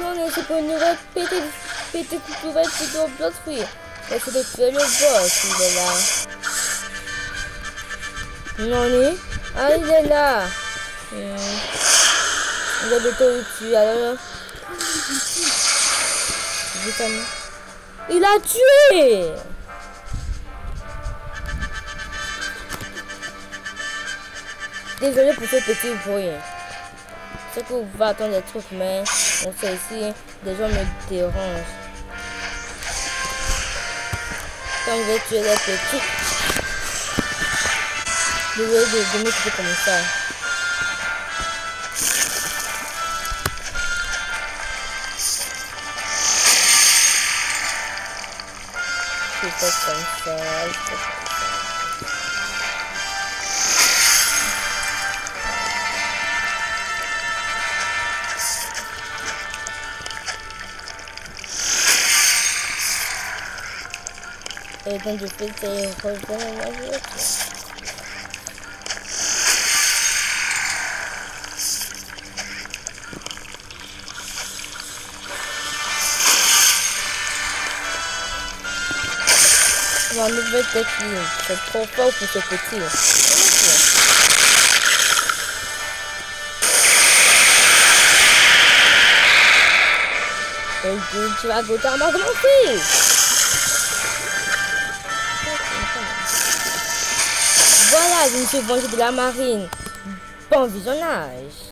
non, mais c'est pour une nouvelle petite, petite nouvelle vidéo Blood Free. Et c'est boss, il est là. Non, mais... Ah, il est là. Hmm. Il a bientôt le tuer, alors... Il a tué Désolé pour ce petit bruit. Sais que vous pouvez attendre des trucs, mais on sait ici, des gens me dérangent. Quand je vais tuer les petits. Désolé de, de me comme ça. Je fais comme ça, je fais comme ça. Et donc à la voiture. Ma nouvelle technique, c'est trop fort pour ce petit. Et tu vas goûter à ma grand-fille. Suis vengé de la marine. Bon visionnage.